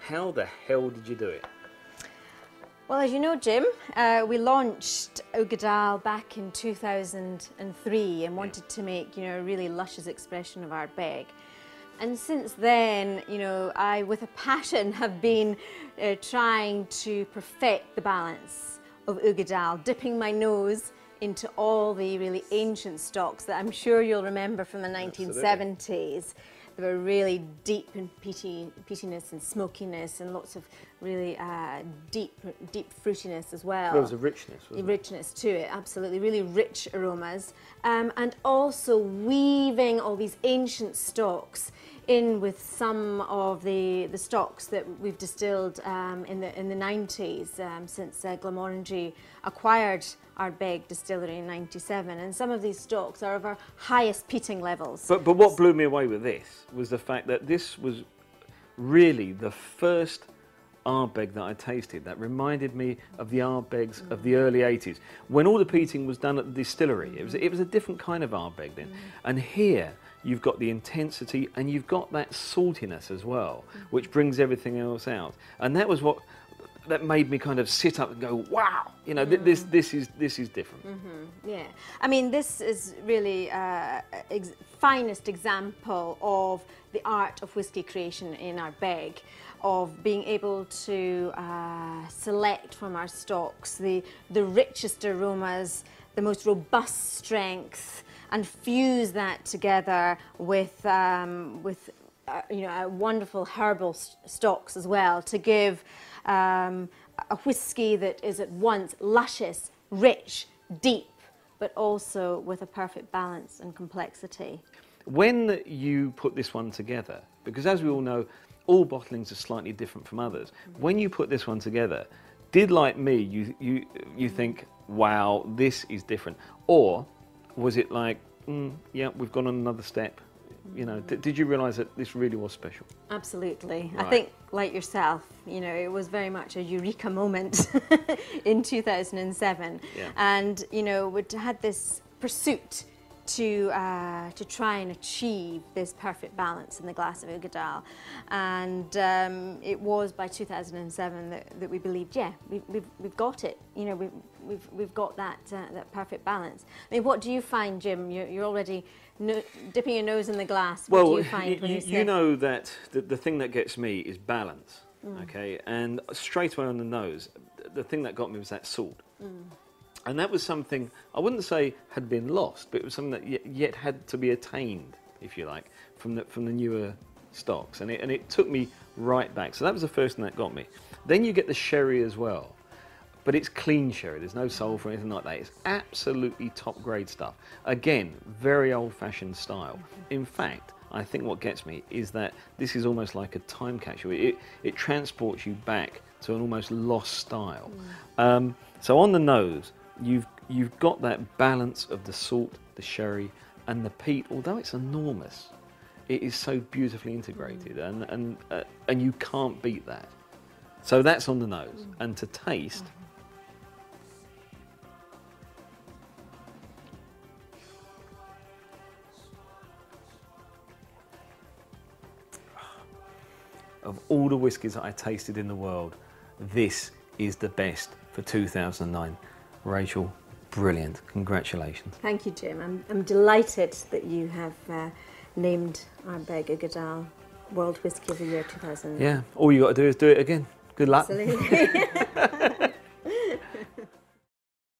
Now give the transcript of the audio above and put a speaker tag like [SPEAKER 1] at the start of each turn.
[SPEAKER 1] How the hell did you do it?
[SPEAKER 2] Well, as you know, Jim, uh, we launched Uigeadail back in 2003 and wanted to make, you know, a really luscious expression of Ardbeg. And since then, you know, I, with a passion, have been uh, trying to perfect the balance of Uigeadail, dipping my nose into all the really ancient stocks that I'm sure you'll remember from the 1970s. Absolutely. They were really deep and peaty, peatiness and smokiness and lots of really uh, deep, deep fruitiness as well.
[SPEAKER 1] There was a richness,
[SPEAKER 2] Richness to it, absolutely. Really rich aromas. Um, and also weaving all these ancient stocks in with some of the, the stocks that we've distilled um, in, the, in the 90s um, since uh, Glenmorangie acquired Ardbeg distillery in 97 and some of these stocks are of our highest peating levels.
[SPEAKER 1] But, but what blew me away with this was the fact that this was really the first Ardbeg that I tasted that reminded me of the Ardbegs mm. of the early 80s when all the peating was done at the distillery. It was, it was a different kind of Ardbeg then. Mm. And here you've got the intensity and you've got that saltiness as well, mm. which brings everything else out. And that was what that made me kind of sit up and go, wow, you know, th this this is this is different.
[SPEAKER 2] Mm -hmm. Yeah, I mean, this is really uh, ex finest example of the art of whiskey creation in Ardbeg, of being able to uh, select from our stocks the the richest aromas, the most robust strength, and fuse that together with um, with uh, you know wonderful herbal st stocks as well to give um, a whiskey that is at once luscious, rich, deep, but also with a perfect balance and complexity.
[SPEAKER 1] When you put this one together, because as we all know, all bottlings are slightly different from others. When you put this one together, did like me, you, you, you think, wow, this is different? Or was it like, mm, yeah, we've gone on another step, you know, did you realise that this really was special?
[SPEAKER 2] Absolutely. Right. I think, like yourself, you know, it was very much a eureka moment in 2007. Yeah. And, you know, we had this pursuit to uh, to try and achieve this perfect balance in the glass of Uigeadail. And um, it was by 2007 that, that we believed, yeah, we, we've, we've got it. You know, we've, we've, we've got that, uh, that perfect balance. I mean, what do you find, Jim? You're, you're already no, dipping your nose in the glass, what
[SPEAKER 1] well,
[SPEAKER 2] do you find
[SPEAKER 1] you, you, know that the, the thing that gets me is balance, mm. okay? And straight away on the nose, the thing that got me was that salt. Mm. And that was something, I wouldn't say had been lost, but it was something that yet had to be attained, if you like, from the, from the newer stocks. And it, and it took me right back. So that was the first thing that got me. Then you get the sherry as well but it's clean sherry. There's no sulfur or anything like that. It's absolutely top grade stuff. Again, very old fashioned style. In fact, I think what gets me is that this is almost like a time capsule. It, it transports you back to an almost lost style. Mm. Um, so on the nose, you've, you've got that balance of the salt, the sherry, and the peat, although it's enormous. It is so beautifully integrated, mm. and, and, uh, and you can't beat that. So that's on the nose. Mm. And to taste, -hmm. of all the whiskies that I tasted in the world, this is the best for 2009. Rachel, brilliant. Congratulations.
[SPEAKER 2] Thank you, Jim. I'm, I'm delighted that you have uh, named Ardbeg Uigeadail World Whisky of the Year 2000.
[SPEAKER 1] Yeah, all you got to do is do it again. Good luck. Absolutely.